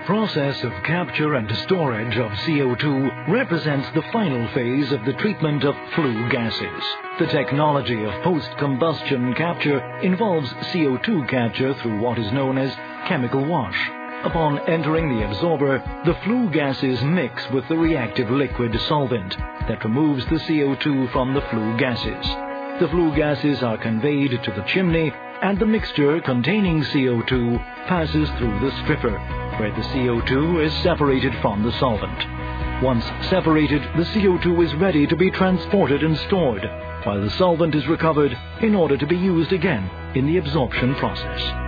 process of capture and storage of CO2 represents the final phase of the treatment of flue gases. The technology of post-combustion capture involves CO2 capture through what is known as chemical wash. Upon entering the absorber, the flue gases mix with the reactive liquid solvent that removes the CO2 from the flue gases. The flue gases are conveyed to the chimney and the mixture containing CO2 passes through the stripper, where the CO2 is separated from the solvent. Once separated, the CO2 is ready to be transported and stored, while the solvent is recovered in order to be used again in the absorption process.